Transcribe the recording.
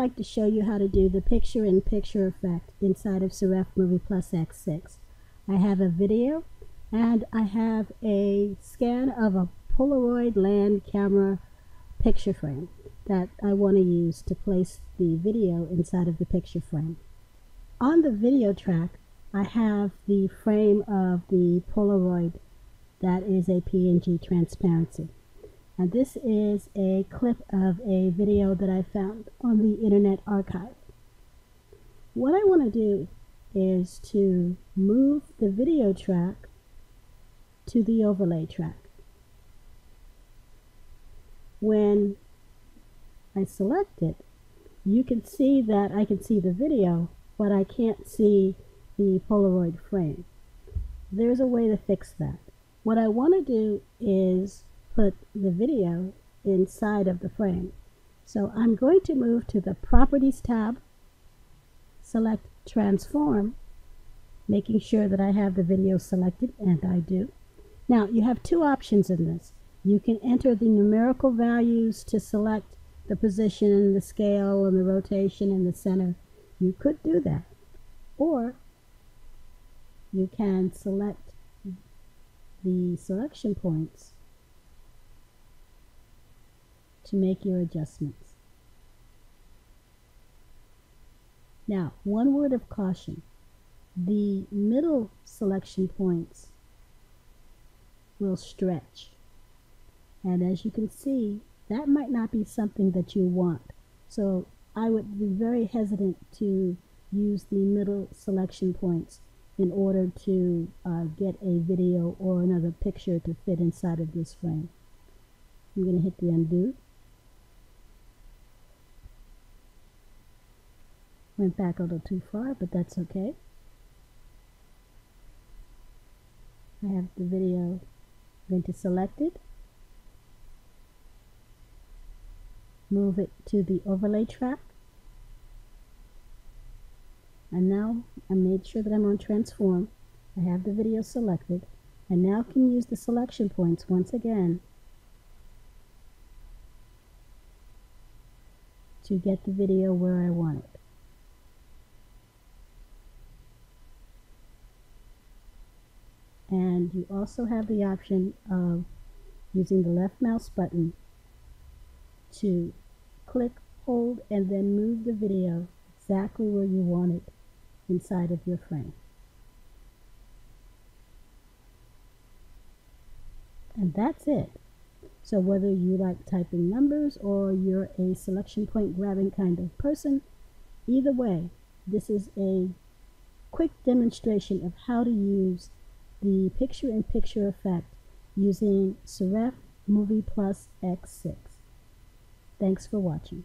like to show you how to do the picture-in-picture effect inside of Serif Movie Plus X6. I have a video and I have a scan of a Polaroid land camera picture frame that I want to use to place the video inside of the picture frame. On the video track, I have the frame of the Polaroid that is a PNG transparency. And this is a clip of a video that I found on the Internet Archive. What I want to do is to move the video track to the overlay track. When I select it, you can see that I can see the video, but I can't see the Polaroid frame. There's a way to fix that. What I want to do is put the video inside of the frame. So I'm going to move to the Properties tab, select Transform, making sure that I have the video selected, and I do. Now, you have two options in this. You can enter the numerical values to select the position and the scale and the rotation and the center. You could do that. Or you can select the selection points to make your adjustments. Now, one word of caution. The middle selection points will stretch. And as you can see, that might not be something that you want. So I would be very hesitant to use the middle selection points in order to uh, get a video or another picture to fit inside of this frame. I'm going to hit the undo. Went back a little too far, but that's okay. I have the video going to select it, move it to the overlay track, and now I made sure that I'm on transform. I have the video selected, and now can use the selection points once again to get the video where I want it. And you also have the option of using the left mouse button to click, hold, and then move the video exactly where you want it inside of your frame. And that's it. So whether you like typing numbers or you're a selection point grabbing kind of person, either way, this is a quick demonstration of how to use the picture-in-picture effect using Serif Movie Plus X6. Thanks for watching.